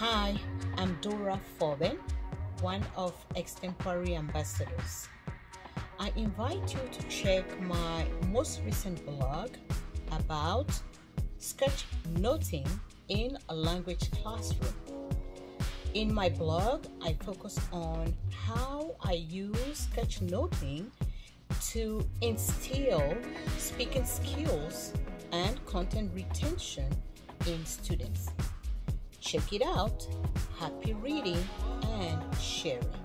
Hi, I'm Dorah Fauben, one of Extempore's Ambassadors. I invite you to check my most recent blog about sketch noting in a language classroom. In my blog, I focus on how I use sketch noting to instill speaking skills and content retention in students. Check it out. Happy reading and sharing.